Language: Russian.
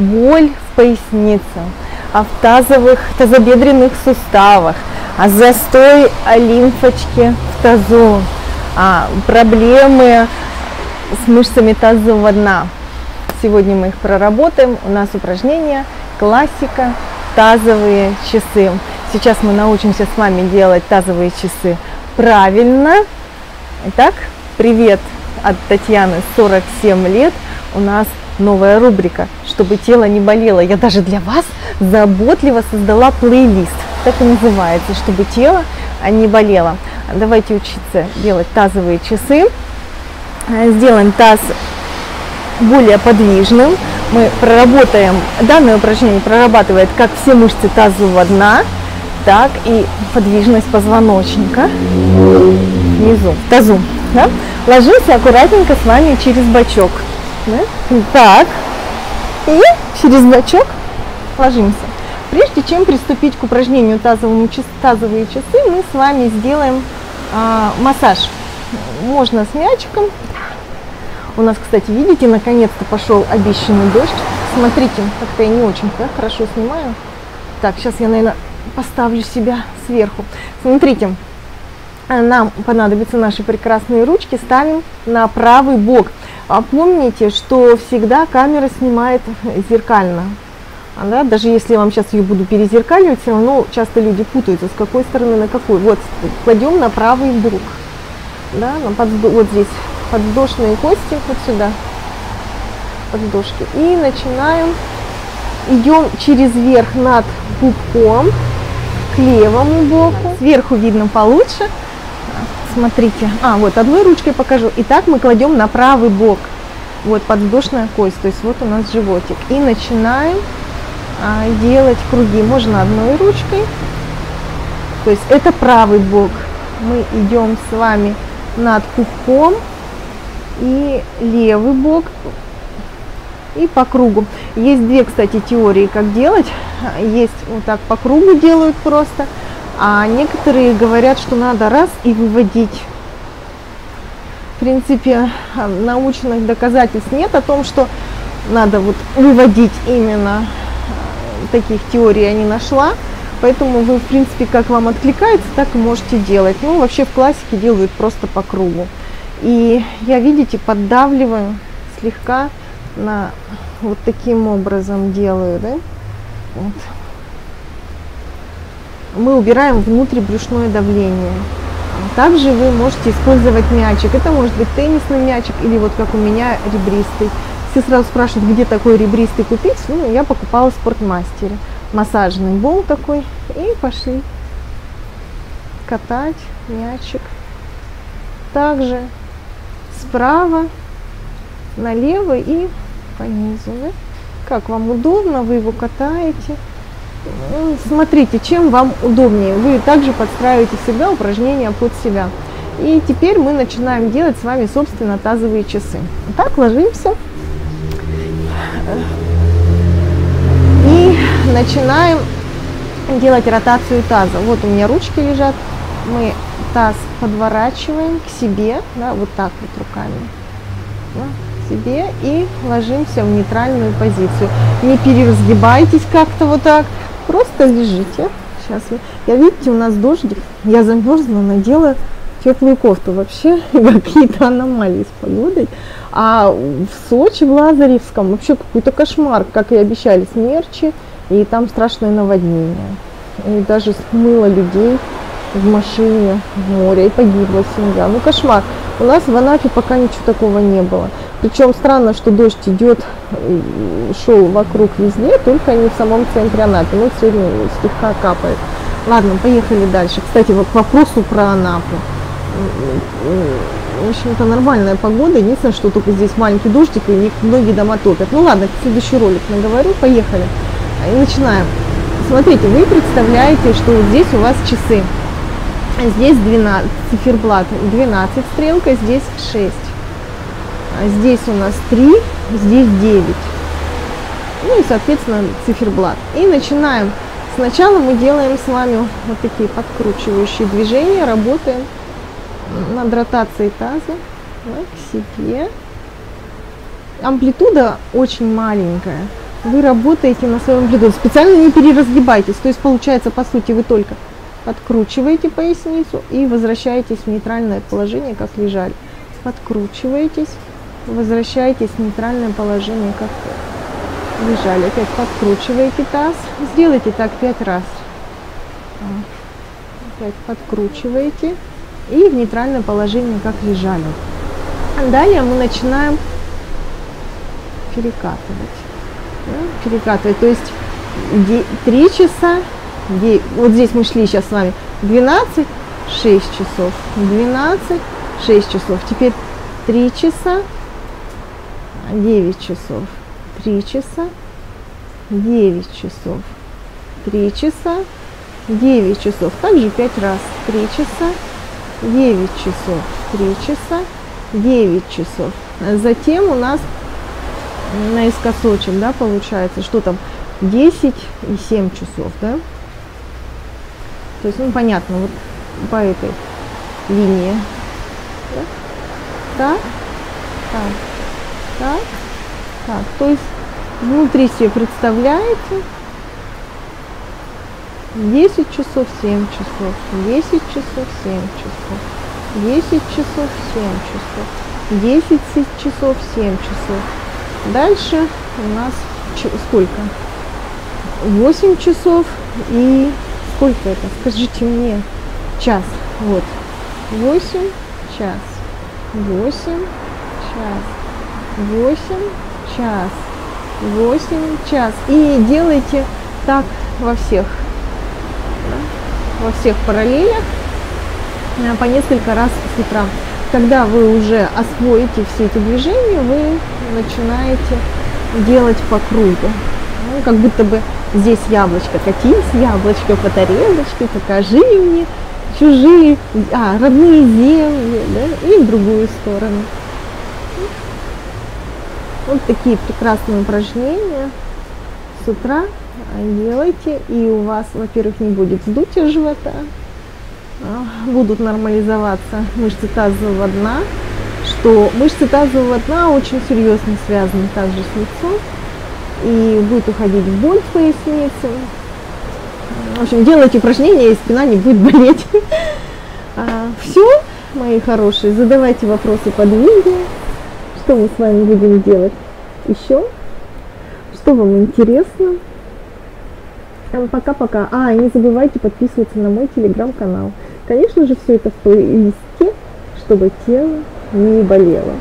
боль в пояснице, а в тазовых, тазобедренных суставах, а застой лимфочки в тазу, а проблемы с мышцами тазового дна. Сегодня мы их проработаем. У нас упражнение классика тазовые часы. Сейчас мы научимся с вами делать тазовые часы правильно. Итак, привет от Татьяны, 47 лет. У нас новая рубрика, чтобы тело не болело. Я даже для вас заботливо создала плейлист. Так и называется, чтобы тело не болело. Давайте учиться делать тазовые часы. Сделаем таз более подвижным. Мы проработаем, данное упражнение прорабатывает как все мышцы тазового дна, так и подвижность позвоночника внизу, в тазу. Да? Ложимся аккуратненько с вами через бочок. Да? Так, и через бочок ложимся. Прежде чем приступить к упражнению тазовому, тазовые часы, мы с вами сделаем а, массаж. Можно с мячиком. У нас, кстати, видите, наконец-то пошел обещанный дождь. Смотрите, как-то я не очень да, хорошо снимаю. Так, сейчас я, наверное, поставлю себя сверху. Смотрите, нам понадобятся наши прекрасные ручки, ставим на правый бок. А помните, что всегда камера снимает зеркально. Да, даже если я вам сейчас ее буду перезеркаливать, все равно часто люди путаются, с какой стороны на какой. Вот, кладем на правый бок. Да, на под, вот здесь подвздошные кости, вот сюда, подвздошки. И начинаем, идем через верх над пупком к левому боку. Сверху видно получше смотрите, а вот одной ручкой покажу. Итак, мы кладем на правый бок, вот подвздошная кость, то есть вот у нас животик. И начинаем а, делать круги, можно одной ручкой, то есть это правый бок. Мы идем с вами над пупком и левый бок и по кругу. Есть две, кстати, теории, как делать. Есть вот так по кругу делают просто, а некоторые говорят, что надо раз и выводить. В принципе, научных доказательств нет о том, что надо вот выводить именно э, таких теорий я не нашла. Поэтому вы, в принципе, как вам откликается, так и можете делать. Ну, вообще в классике делают просто по кругу. И я, видите, поддавливаю слегка на вот таким образом делаю, да? Вот мы убираем внутрибрюшное давление. Также вы можете использовать мячик. Это может быть теннисный мячик или вот как у меня ребристый. Все сразу спрашивают, где такой ребристый купить. Ну, я покупала в спортмастере. Массажный бол такой. И пошли катать мячик. Также справа налево и по низу. Да? Как вам удобно, вы его катаете. Ну, смотрите, чем вам удобнее. Вы также подстраиваете всегда упражнения под себя. И теперь мы начинаем делать с вами, собственно, тазовые часы. Так, ложимся. И начинаем делать ротацию таза. Вот у меня ручки лежат. Мы таз подворачиваем к себе, да, вот так вот руками. Да, себе и ложимся в нейтральную позицию. Не переразгибайтесь как-то вот так. Просто лежите. Сейчас вы... Я, видите, у нас дождик. Я замерзла, надела теплую кофту. Вообще какие-то аномалии с погодой. А в Сочи, в Лазаревском, вообще какой-то кошмар, как и обещали, смерчи. И там страшное наводнение. И даже смыло людей в машине в море, и погибла семья. Ну, кошмар. У нас в Анапе пока ничего такого не было. Причем странно, что дождь идет, шел вокруг везде, только не в самом центре Анапы. Ну, сегодня слегка капает. Ладно, поехали дальше. Кстати, вот к вопросу про Анапу. В общем-то, нормальная погода. Единственное, что только здесь маленький дождик, и многие дома топят. Ну ладно, следующий ролик наговорю. Поехали. И начинаем. Смотрите, вы представляете, что вот здесь у вас часы. Здесь 12, циферблат 12 стрелка, здесь 6. А здесь у нас 3, здесь 9. Ну и, соответственно, циферблат. И начинаем. Сначала мы делаем с вами вот такие подкручивающие движения, работаем над ротацией таза да, к себе. Амплитуда очень маленькая. вы работаете на своем амплитуде. Специально не переразгибайтесь. То есть получается, по сути, вы только подкручиваете поясницу и возвращаетесь в нейтральное положение, как лежали. Подкручиваетесь, возвращаетесь в нейтральное положение, как лежали. Опять подкручиваете таз. Сделайте так пять раз. Опять подкручиваете и в нейтральное положение, как лежали. Далее мы начинаем перекатывать. Перекатывать. То есть 3 часа, 9, вот здесь мы шли сейчас с вами 12, 6 часов, 12, 6 часов. Теперь 3 часа, 9 часов, 3 часа, 9 часов, 3 часа, 9 часов. Также 5 раз. 3 часа, 9 часов, 3 часа, 9 часов. Затем у нас наискосочек, да, получается, что там 10 и 7 часов, да. То есть, ну, понятно, вот по этой линии. Да? Так, так, так, так. То есть внутри себе представляете 10 часов, 7 часов, 10 часов, 7 часов, 10 часов, 7 часов, 10 часов, 7 часов. Дальше у нас сколько? 8 часов и сколько это? Скажите мне. Час. Вот. 8 час. 8 час. 8 час. 8 час. И делайте так во всех. Во всех параллелях э, по несколько раз с утра. Когда вы уже освоите все эти движения, вы начинаете делать по кругу. Ну, как будто бы здесь яблочко, катись, яблочко по тарелочке, покажи мне чужие, а, родные земли, да, и в другую сторону. Вот такие прекрасные упражнения с утра делайте, и у вас, во-первых, не будет вздутия живота, а, будут нормализоваться мышцы тазового дна, что мышцы тазового дна очень серьезно связаны также с лицом, и будет уходить боль в пояснице. В общем, делайте упражнения, и спина не будет болеть. А, все, мои хорошие, задавайте вопросы под видео. Что мы с вами будем делать еще? Что вам интересно? Пока-пока. А, и не забывайте подписываться на мой телеграм-канал. Конечно же, все это в плейлисте, чтобы тело не болело.